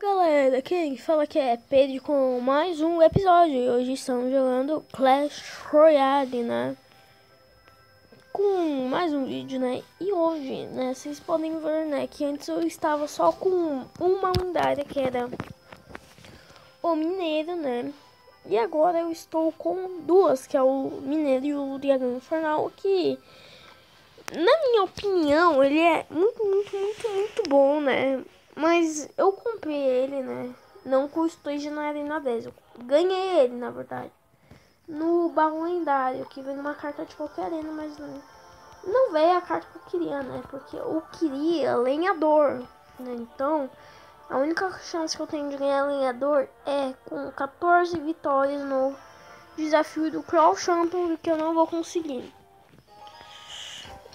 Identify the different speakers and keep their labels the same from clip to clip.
Speaker 1: Galera, quem fala que é Pedro com mais um episódio. Hoje estamos jogando Clash Royale, né? Com mais um vídeo, né? E hoje, né, vocês podem ver, né, que antes eu estava só com uma unidade, que era o Mineiro, né? E agora eu estou com duas, que é o Mineiro e o Dragão Infernal, que, na minha opinião, ele é muito, muito, muito, muito bom, né? Mas eu comprei ele, né? Não custou de na Arena 10. Eu ganhei ele, na verdade. No baú lendário, que vem uma carta de qualquer arena, mas não, não veio a carta que eu queria, né? Porque eu queria lenhador, né? Então, a única chance que eu tenho de ganhar lenhador é com 14 vitórias no desafio do Crawl Champion, que eu não vou conseguir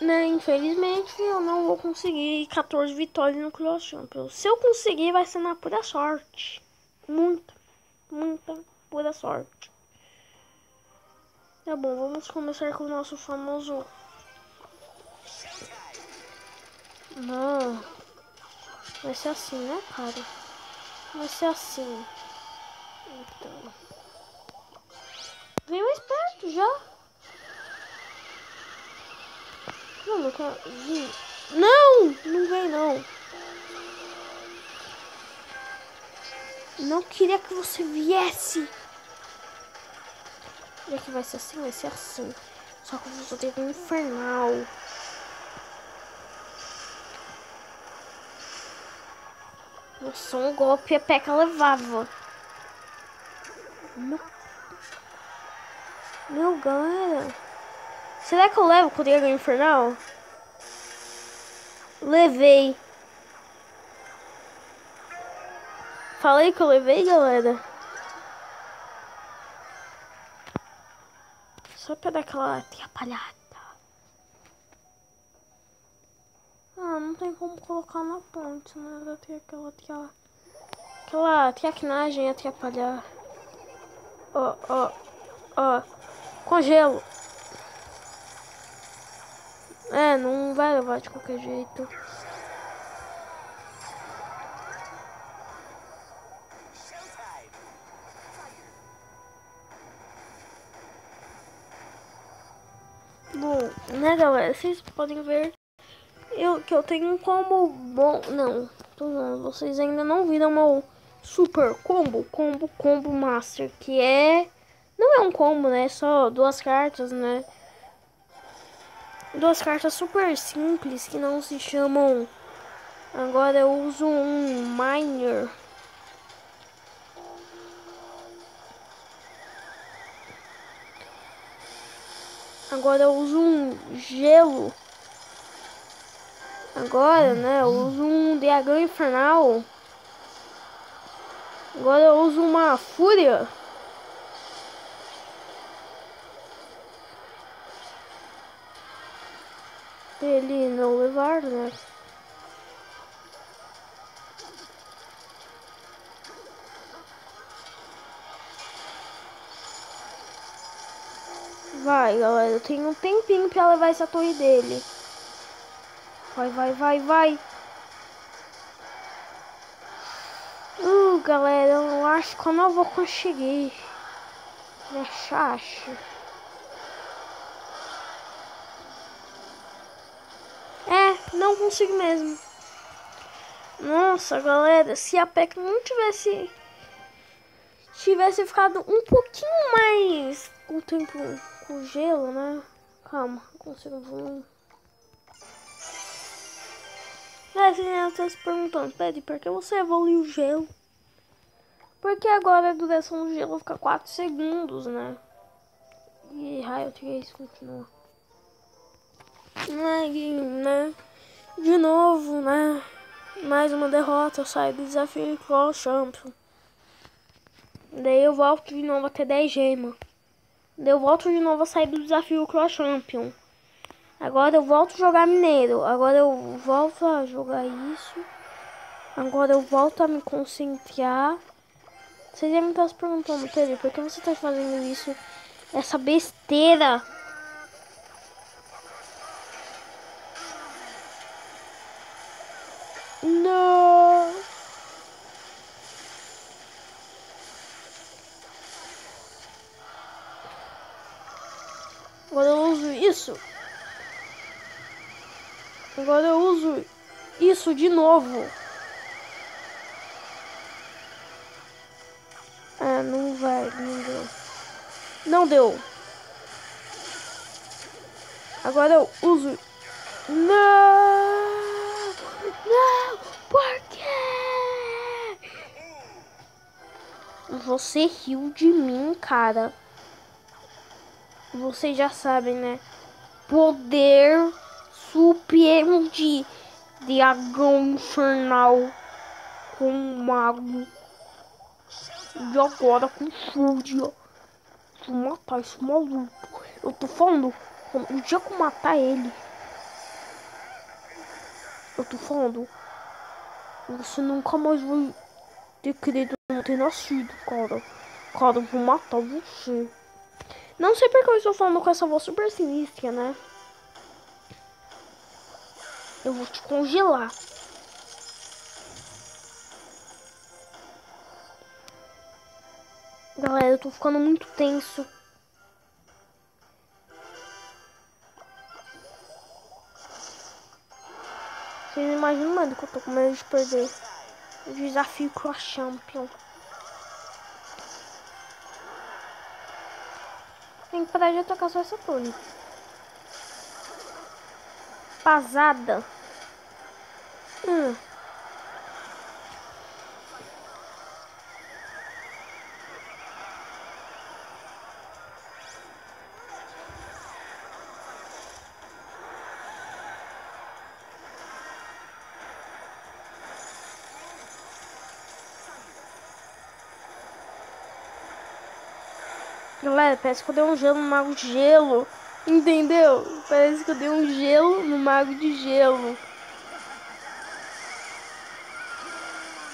Speaker 1: né, infelizmente eu não vou conseguir 14 vitórias no Cross Champions. Se eu conseguir, vai ser na pura sorte. Muita, muita pura sorte. Tá bom, vamos começar com o nosso famoso. Não. Vai ser assim, né, cara? Vai ser assim. Então. Vem mais perto já. Não, não quero. Não! Não vem, não. Não queria que você viesse. Já que vai ser assim, vai ser assim. Só que eu vou ter um infernal. Nossa, um golpe a Peca levava. Meu, Meu galera. Será que eu levo o Dragão Infernal? Levei. Falei que eu levei, galera. Só pra dar aquela atrapalhada. Ah, não tem como colocar na ponte, né? Vai ter aquela, aquela, aquela traquinagem atrapalhar. Ó, ó, ó. Congelo. É, não vai levar de qualquer jeito. Bom, né galera, vocês podem ver eu, que eu tenho um combo bom. Não, vocês ainda não viram meu super combo, combo, combo master, que é. Não é um combo, né? É só duas cartas, né? Duas cartas super simples que não se chamam. Agora eu uso um Miner. Agora eu uso um gelo. Agora, né, eu uso um dragão infernal. Agora eu uso uma fúria. Ele não levar, né? Vai, galera. Eu tenho um tempinho pra levar essa torre dele. Vai, vai, vai, vai. Uh, galera, eu acho que eu não vou conseguir. Me acho. Não consigo mesmo. Nossa, galera, se a PEC não tivesse tivesse ficado um pouquinho mais com o tempo com gelo, né? Calma, consigo volume. É, você já está se perguntando, Pedro, por que você evoluiu o gelo? Porque agora a duração do gelo fica 4 segundos, né? E raio 3 continua. Aí, né? De novo, né? Mais uma derrota, eu saio do desafio Claw Champion. Daí eu volto de novo até 10 gemas. Daí eu volto de novo a sair do desafio Claw Champion. Agora eu volto a jogar Mineiro. Agora eu volto a jogar isso. Agora eu volto a me concentrar. Vocês devem estar se perguntando, Pedro, por que você está fazendo isso? Essa besteira. De novo. Ah, não vai, não deu. Não deu. Agora eu uso. Não! Não! Por quê? Você riu de mim, cara. Vocês já sabem, né? Poder supremo de dragão infernal com mago. E agora com fúria. Vou matar esse maluco. Eu tô falando o dia que eu matar ele. Eu tô falando. Você nunca mais vai ter querido não ter nascido, cara. Cara, eu vou matar você. Não sei porque eu estou falando com essa voz super sinistra, né? Eu vou te congelar. Galera, eu tô ficando muito tenso. Vocês imaginam, mano, que eu tô com medo de perder o desafio com a Champion. Tem que parar de atacar só essa torre. Pasada. Galera, parece que eu dei um gelo no mago de gelo. Entendeu? Parece que eu dei um gelo no mago de gelo.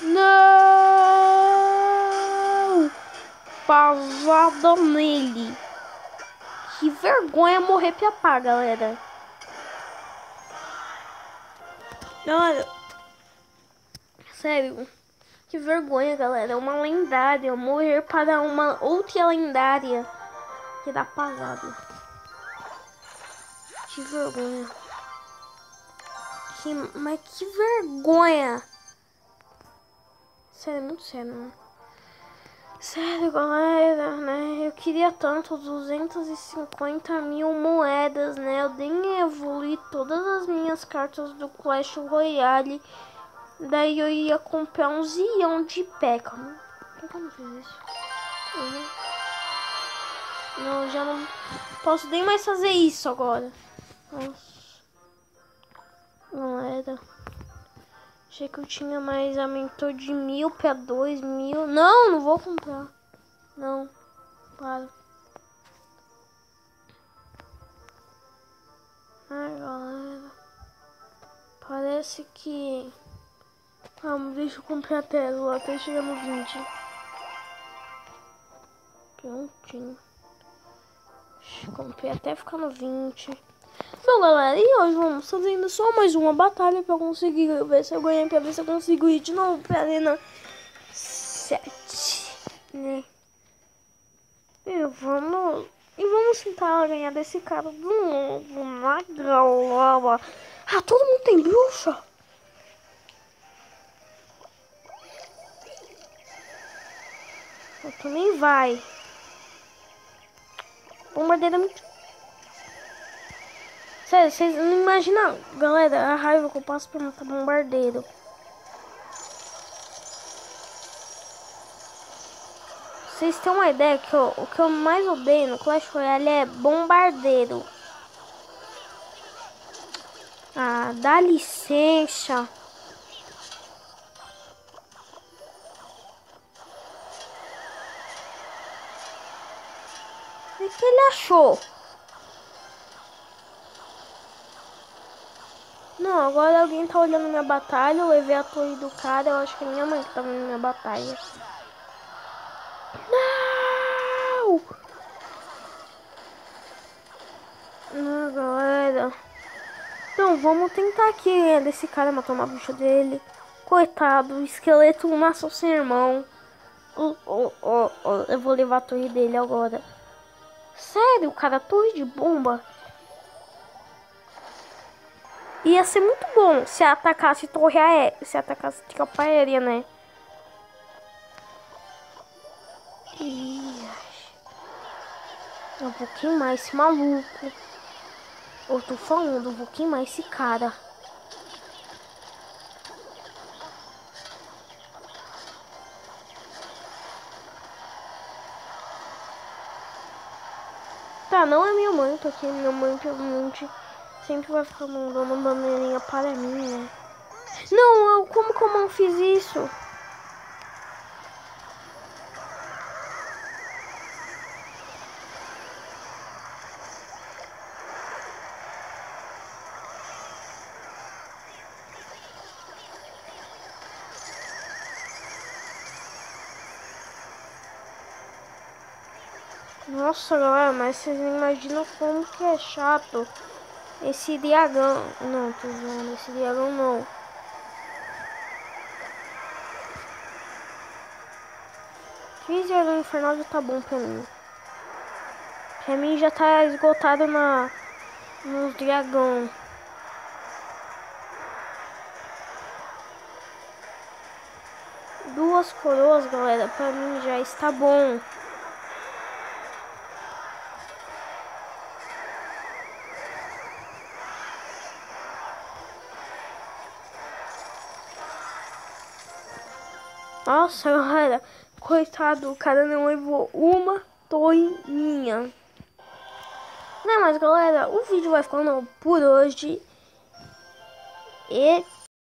Speaker 1: Não! Pavada nele. Que vergonha morrer piapá, galera. Galera. Sério. Que vergonha, galera. É uma lendária. Morrer para uma outra lendária. Que dá pasada. Que vergonha. Que, mas que vergonha. Sério, muito sério, né? Sério, galera, né? Eu queria tanto 250 mil moedas, né? Eu nem evoluí todas as minhas cartas do Clash Royale. Daí eu ia comprar um zilhão de peca. Não já não posso nem mais fazer isso agora. Nossa. Não era. Achei que eu tinha mais. Aumentou de mil pra dois mil. Não, não vou comprar. Não. Para. Ai, galera. Parece que... Vamos, deixa eu comprar a tela até chegar no 20. Prontinho. Comprei até ficar no 20. Então, galera, e hoje vamos fazendo só mais uma batalha pra conseguir ver se eu ganhei, pra ver se eu consigo ir de novo pra arena 7, né? E vamos... E vamos tentar ganhar desse cara de novo na galera. Ah, todo mundo tem bruxa? Também vai. Bombardeira muito. Sério, vocês não imaginam, galera, a raiva que eu passo pra matar bombardeiro. Vocês têm uma ideia que eu, o que eu mais odeio no Clash Royale é bombardeiro. Ah, dá licença. Que ele achou? Não, agora alguém tá olhando minha batalha. Eu levei a torre do cara. Eu acho que é minha mãe que tá vendo minha batalha. Não! Não, galera. Não, vamos tentar aqui né, desse cara matar uma bicha dele. Coitado, o esqueleto matou seu irmão. Oh, oh, oh, eu vou levar a torre dele agora. Sério, cara, torre de bomba. Ia ser muito bom se atacasse torre aérea, se atacasse tropa aérea, né? Eu vou queimar esse maluco. Eu tô falando, eu vou queimar esse cara. Tá, não é minha mãe, porque minha mãe provavelmente sempre vai ficar mandando bandeirinha para mim, né? Não, eu, como que eu não fiz isso? Nossa, galera, mas vocês não imaginam como que é chato esse dragão. Não, tô zoando, esse dragão não. Fiz dragão infernal já tá bom pra mim. Pra mim já tá esgotado na nos dragão. Duas coroas, galera, pra mim já está bom. Nossa, galera, coitado, o cara não levou uma torre minha. Não, mas galera, o vídeo vai ficando por hoje. E